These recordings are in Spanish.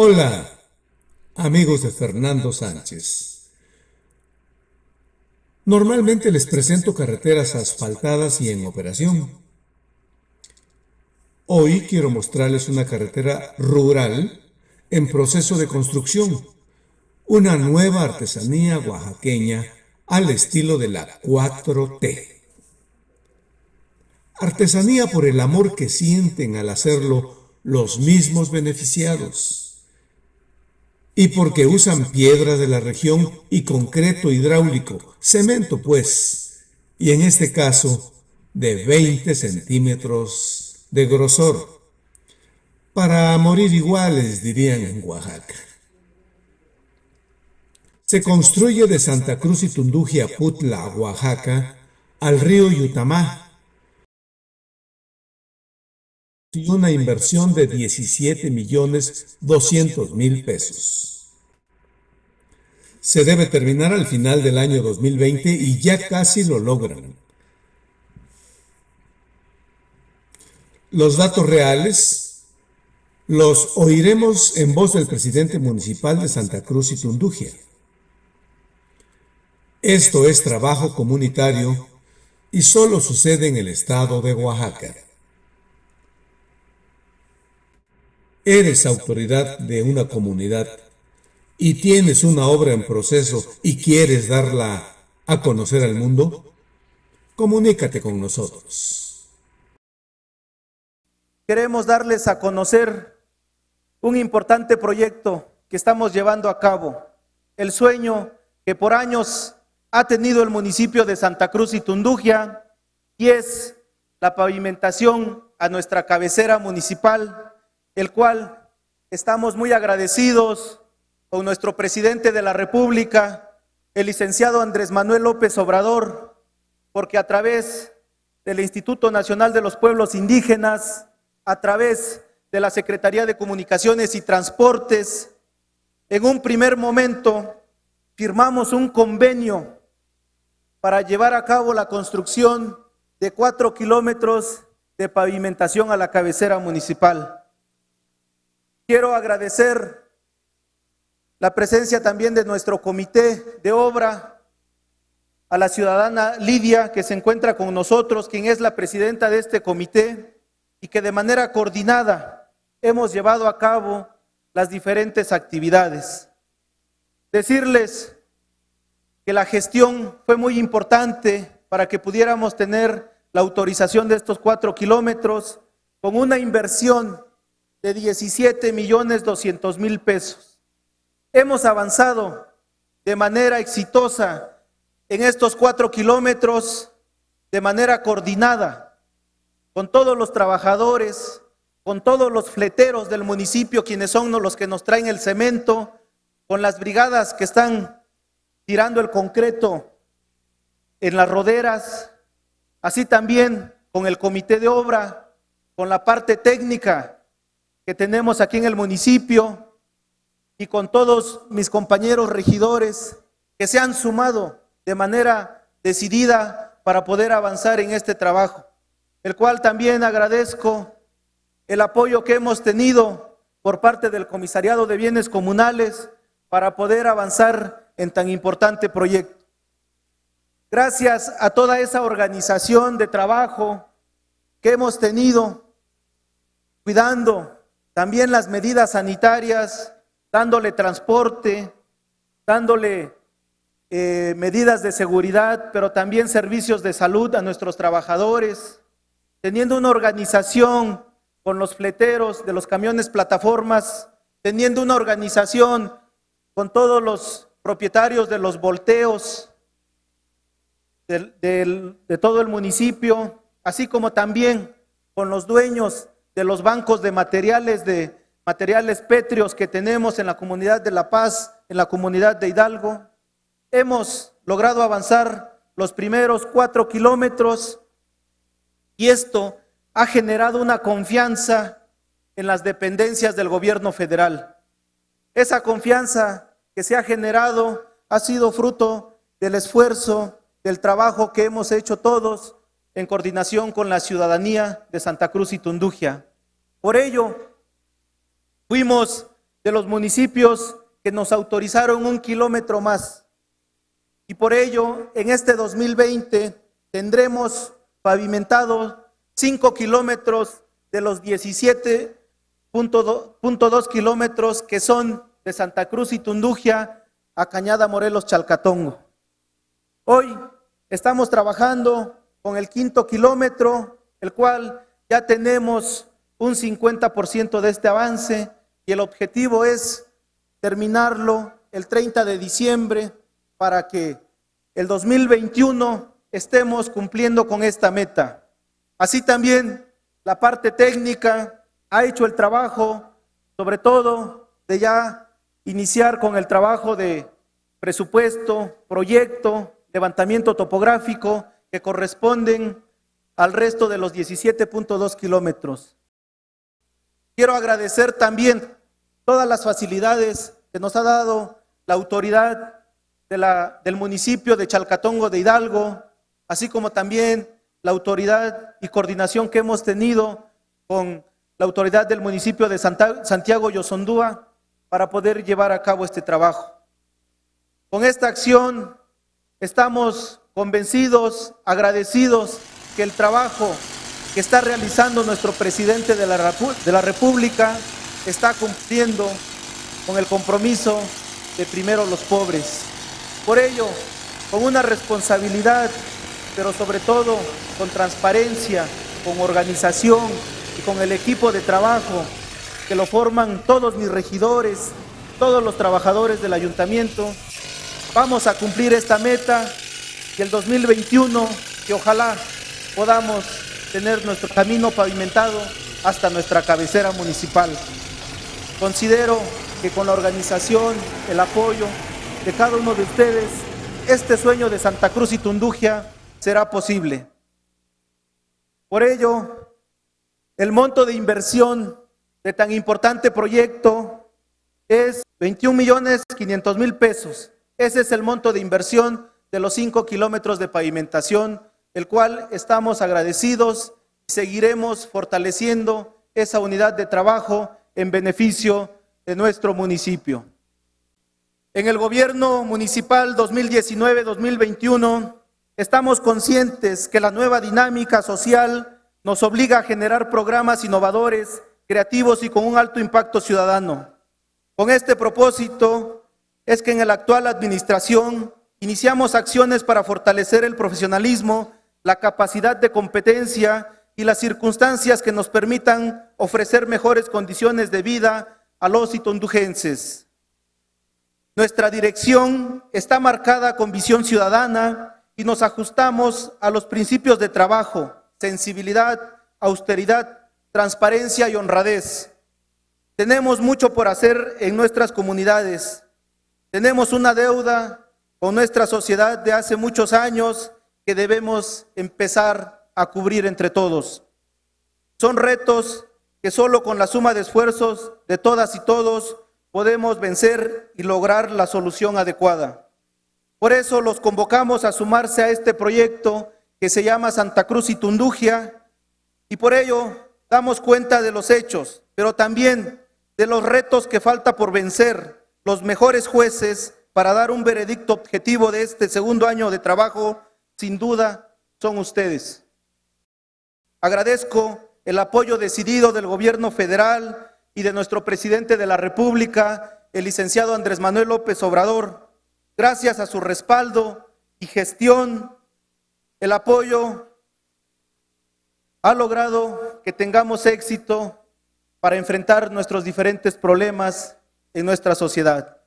Hola, amigos de Fernando Sánchez. Normalmente les presento carreteras asfaltadas y en operación. Hoy quiero mostrarles una carretera rural en proceso de construcción, una nueva artesanía oaxaqueña al estilo de la 4T. Artesanía por el amor que sienten al hacerlo los mismos beneficiados y porque usan piedra de la región y concreto hidráulico, cemento pues, y en este caso de 20 centímetros de grosor. Para morir iguales, dirían en Oaxaca. Se construye de Santa Cruz y Tunduji a Putla, Oaxaca, al río Yutamá, y una inversión de 17 millones 200 mil pesos se debe terminar al final del año 2020 y ya casi lo logran. Los datos reales los oiremos en voz del presidente municipal de Santa Cruz y Tundugia. Esto es trabajo comunitario y solo sucede en el estado de Oaxaca. Eres autoridad de una comunidad y tienes una obra en proceso y quieres darla a conocer al mundo, comunícate con nosotros. Queremos darles a conocer un importante proyecto que estamos llevando a cabo, el sueño que por años ha tenido el municipio de Santa Cruz y Tundugia, y es la pavimentación a nuestra cabecera municipal, el cual estamos muy agradecidos con nuestro presidente de la República, el licenciado Andrés Manuel López Obrador, porque a través del Instituto Nacional de los Pueblos Indígenas, a través de la Secretaría de Comunicaciones y Transportes, en un primer momento firmamos un convenio para llevar a cabo la construcción de cuatro kilómetros de pavimentación a la cabecera municipal. Quiero agradecer la presencia también de nuestro comité de obra, a la ciudadana Lidia, que se encuentra con nosotros, quien es la presidenta de este comité, y que de manera coordinada hemos llevado a cabo las diferentes actividades. Decirles que la gestión fue muy importante para que pudiéramos tener la autorización de estos cuatro kilómetros con una inversión de 17 millones 200 mil pesos. Hemos avanzado de manera exitosa en estos cuatro kilómetros de manera coordinada con todos los trabajadores, con todos los fleteros del municipio, quienes son los que nos traen el cemento, con las brigadas que están tirando el concreto en las roderas, así también con el comité de obra, con la parte técnica que tenemos aquí en el municipio, y con todos mis compañeros regidores que se han sumado de manera decidida para poder avanzar en este trabajo, el cual también agradezco el apoyo que hemos tenido por parte del Comisariado de Bienes Comunales para poder avanzar en tan importante proyecto. Gracias a toda esa organización de trabajo que hemos tenido, cuidando también las medidas sanitarias dándole transporte, dándole eh, medidas de seguridad, pero también servicios de salud a nuestros trabajadores, teniendo una organización con los fleteros de los camiones plataformas, teniendo una organización con todos los propietarios de los volteos de todo el municipio, así como también con los dueños de los bancos de materiales de materiales pétreos que tenemos en la comunidad de La Paz, en la comunidad de Hidalgo. Hemos logrado avanzar los primeros cuatro kilómetros y esto ha generado una confianza en las dependencias del gobierno federal. Esa confianza que se ha generado ha sido fruto del esfuerzo, del trabajo que hemos hecho todos en coordinación con la ciudadanía de Santa Cruz y Tundugia. Por ello, Fuimos de los municipios que nos autorizaron un kilómetro más. Y por ello, en este 2020 tendremos pavimentado 5 kilómetros de los 17.2 kilómetros que son de Santa Cruz y Tundugia a Cañada Morelos Chalcatongo. Hoy estamos trabajando con el quinto kilómetro, el cual ya tenemos un 50% de este avance y el objetivo es terminarlo el 30 de diciembre para que el 2021 estemos cumpliendo con esta meta. Así también la parte técnica ha hecho el trabajo, sobre todo de ya iniciar con el trabajo de presupuesto, proyecto, levantamiento topográfico que corresponden al resto de los 17.2 kilómetros. Quiero agradecer también todas las facilidades que nos ha dado la autoridad del municipio de Chalcatongo de Hidalgo, así como también la autoridad y coordinación que hemos tenido con la autoridad del municipio de Santa, Santiago Yosondúa para poder llevar a cabo este trabajo. Con esta acción estamos convencidos, agradecidos que el trabajo que está realizando nuestro presidente de la, de la República está cumpliendo con el compromiso de primero los pobres. Por ello, con una responsabilidad, pero sobre todo con transparencia, con organización y con el equipo de trabajo que lo forman todos mis regidores, todos los trabajadores del ayuntamiento, vamos a cumplir esta meta y el 2021 que ojalá podamos tener nuestro camino pavimentado hasta nuestra cabecera municipal. Considero que con la organización, el apoyo de cada uno de ustedes, este sueño de Santa Cruz y Tundugia será posible. Por ello, el monto de inversión de tan importante proyecto es 21 millones 500 mil pesos. Ese es el monto de inversión de los 5 kilómetros de pavimentación, el cual estamos agradecidos y seguiremos fortaleciendo esa unidad de trabajo en beneficio de nuestro municipio. En el gobierno municipal 2019-2021 estamos conscientes que la nueva dinámica social nos obliga a generar programas innovadores, creativos y con un alto impacto ciudadano. Con este propósito es que en la actual administración iniciamos acciones para fortalecer el profesionalismo, la capacidad de competencia y las circunstancias que nos permitan ofrecer mejores condiciones de vida a los itondujenses. Nuestra dirección está marcada con visión ciudadana y nos ajustamos a los principios de trabajo, sensibilidad, austeridad, transparencia y honradez. Tenemos mucho por hacer en nuestras comunidades. Tenemos una deuda con nuestra sociedad de hace muchos años que debemos empezar a cubrir entre todos. Son retos que solo con la suma de esfuerzos de todas y todos podemos vencer y lograr la solución adecuada. Por eso los convocamos a sumarse a este proyecto que se llama Santa Cruz y Tundugia y por ello damos cuenta de los hechos, pero también de los retos que falta por vencer. Los mejores jueces para dar un veredicto objetivo de este segundo año de trabajo, sin duda, son ustedes. Agradezco el apoyo decidido del gobierno federal y de nuestro presidente de la República, el licenciado Andrés Manuel López Obrador. Gracias a su respaldo y gestión, el apoyo ha logrado que tengamos éxito para enfrentar nuestros diferentes problemas en nuestra sociedad.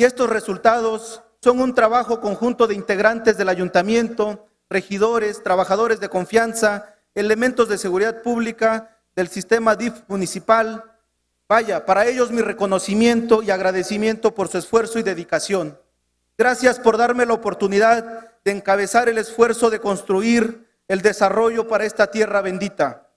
Y estos resultados son un trabajo conjunto de integrantes del ayuntamiento, regidores, trabajadores de confianza, elementos de seguridad pública del sistema DIF municipal. Vaya, para ellos mi reconocimiento y agradecimiento por su esfuerzo y dedicación. Gracias por darme la oportunidad de encabezar el esfuerzo de construir el desarrollo para esta tierra bendita.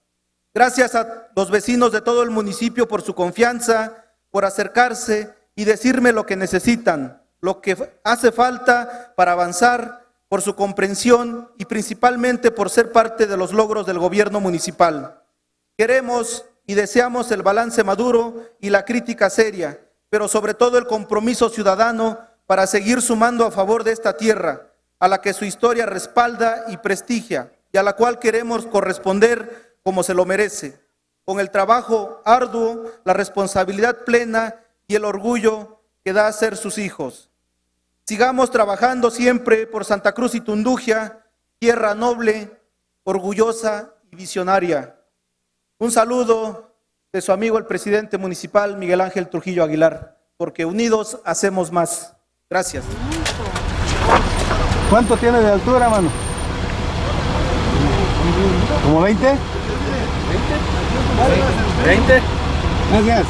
Gracias a los vecinos de todo el municipio por su confianza, por acercarse y decirme lo que necesitan, lo que hace falta para avanzar, por su comprensión y principalmente por ser parte de los logros del gobierno municipal. Queremos y deseamos el balance maduro y la crítica seria, pero sobre todo el compromiso ciudadano para seguir sumando a favor de esta tierra, a la que su historia respalda y prestigia, y a la cual queremos corresponder como se lo merece, con el trabajo arduo, la responsabilidad plena y el orgullo que da a ser sus hijos. Sigamos trabajando siempre por Santa Cruz y Tundugia, tierra noble, orgullosa y visionaria. Un saludo de su amigo el presidente municipal Miguel Ángel Trujillo Aguilar, porque unidos hacemos más. Gracias. ¿Cuánto tiene de altura, mano? ¿Como 20? 20. Gracias.